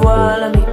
vois la